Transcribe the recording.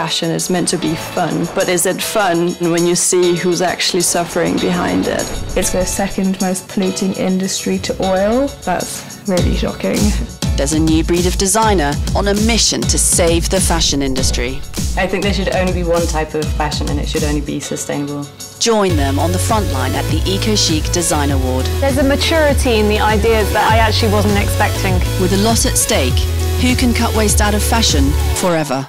fashion is meant to be fun, but is it fun when you see who's actually suffering behind it? It's the second most polluting industry to oil. That's really shocking. There's a new breed of designer on a mission to save the fashion industry. I think there should only be one type of fashion and it should only be sustainable. Join them on the front line at the EcoChic Design Award. There's a maturity in the ideas that I actually wasn't expecting. With a lot at stake, who can cut waste out of fashion forever?